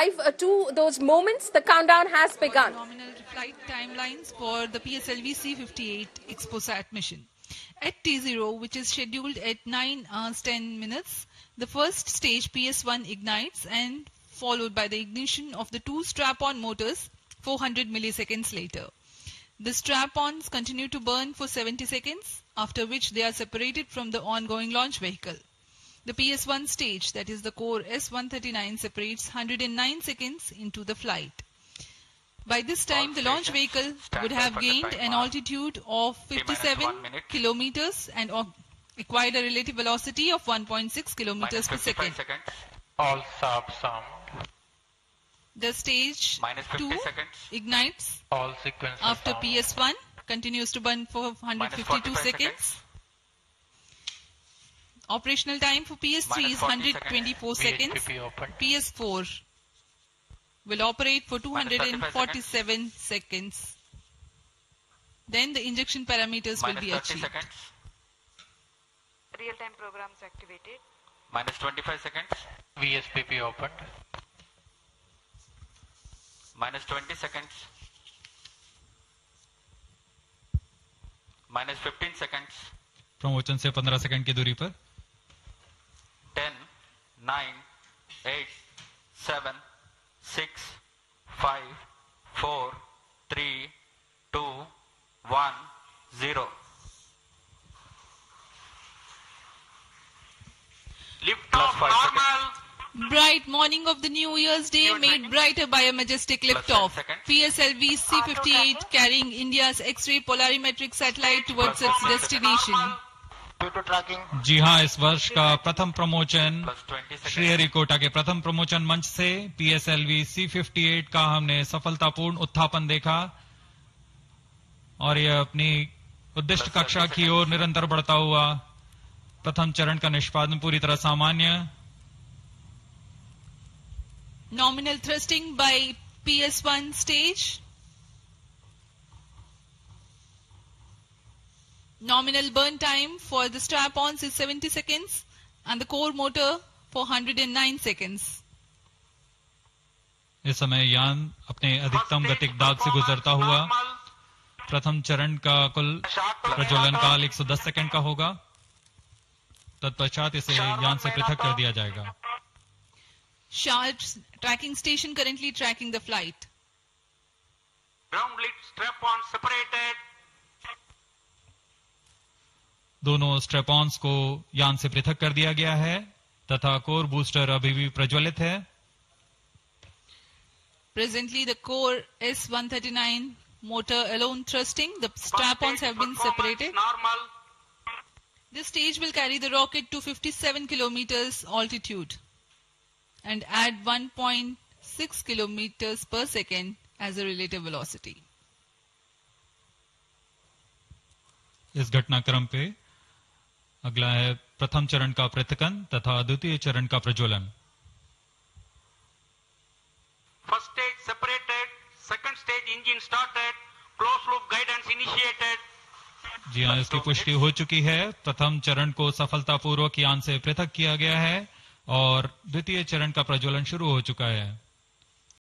live uh, to those moments. The countdown has begun. Nominal flight timelines for the PSLV C-58 XPoSat mission. At T0, which is scheduled at 9 hours 10 minutes, the first stage PS1 ignites and followed by the ignition of the two strap-on motors 400 milliseconds later. The strap-ons continue to burn for 70 seconds, after which they are separated from the ongoing launch vehicle. The PS1 stage, that is the core S139, separates 109 seconds into the flight. By this time, the launch vehicle would have gained an altitude of 57 kilometers and acquired a relative velocity of 1.6 kilometers per second. seconds. All sub sound. The stage Minus 2 seconds. ignites All after sound. PS1 continues to burn for Minus 152 45 seconds. Operational time for PS3 Minus is 40 124 seconds. VHPP open. PS4 will operate for Minus 35 247 seconds. Then the injection parameters will Minus be 30 achieved. seconds. Real-time programs activated. Minus 25 seconds. VSPP opened. Minus 20 seconds. Minus 15 seconds. प्रमोचन से 15 second की दूरी पर 10, 9, 8, 7, 6, 5, 4, 3, 2, 1, 0. Lift off five normal. Bright morning of the New Year's Day made brighter by a majestic Plus liftoff. PSLV C-58 carrying India's X-ray polarimetric satellite towards Plus its 10 destination. जी हाँ इस वर्ष का प्रथम प्रमोचन Plus 20 seconds. Sriharikota के प्रथम प्रमोचन मंच से PSLV C fifty eight का हमने सफलतापूर्ण उत्थापन देखा और यह अपनी उद्दिष्ट कक्षा की ओर निरंतर बढ़ता हुआ प्रथम चरण का निष्पादन पूरी तरह सामान्य Nominal thrusting by PS1 stage. Nominal burn time for the strap-ons is 70 seconds and the core motor for 109 seconds. इस समय यान अपने अधिकतम गतिक दाग से गुजरता हुआ प्रथम चरण का कुल प्रज्वलन काल 110 सेकंड का होगा तत्पश्चात इसे यान से पृथक कर दिया जाएगा SHAR's tracking station currently tracking the flight. Ground lid strap on separated. दोनों स्ट्रेपॉन्स को यान से पृथक कर दिया गया है तथा कोर बूस्टर अभी भी प्रज्वलित है Presently, the core S139 motor alone thrusting. The strap-ons have been separated. Normal. This stage will carry the rocket to 57 kilometers altitude and add 1.6 kilometers per second as a relative velocity. इस घटनाक्रम पे अगला है प्रथम चरण का पृथकन तथा द्वितीय चरण का प्रज्वलन first stage separated. Second stage engine started. Closed loop guidance initiated. जी हाँ इसकी पुष्टि हो चुकी है प्रथम चरण को सफलतापूर्वक यान से पृथक किया गया है और द्वितीय चरण का प्रज्वलन शुरू हो चुका है